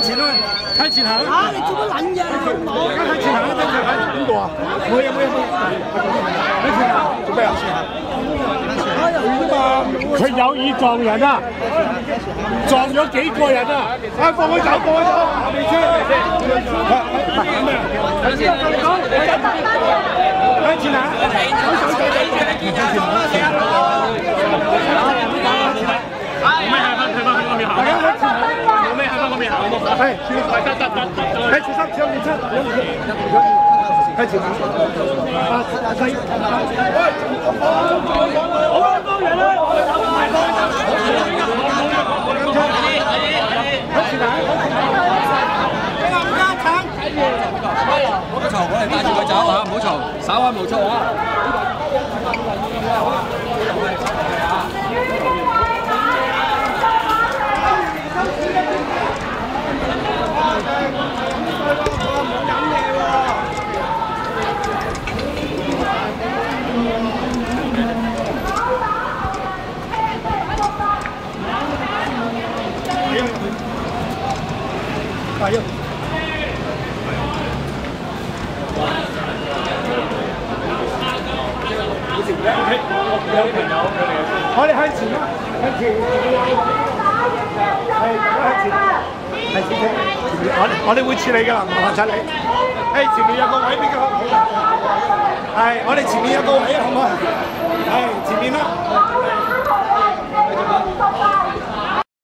向前行。啊！你做乜撚嘢？你冇。睇前行，向前行。邊個啊？冇嘢冇嘢冇嘢。向前行，做咩啊？佢有意撞人啊！撞咗幾個人啊！啊，放佢走，放佢走，下面先。向前行，向前行。冇咩行翻，退翻去嗰邊行。大家向前行，冇咩行翻嗰邊行，好冇？係，得得得得，係，前三，前面七，向前行。啊，細，喂，好多人啊！唔好嘈，我哋帶住佢走啊！唔好嘈，稍安毋躁啊！加油！我哋向前，向前，係向前，係前，我我哋會處理㗎啦，唔麻煩晒你。誒，前面有個位比較好，係我哋前面有個位，好唔好？係前面啦。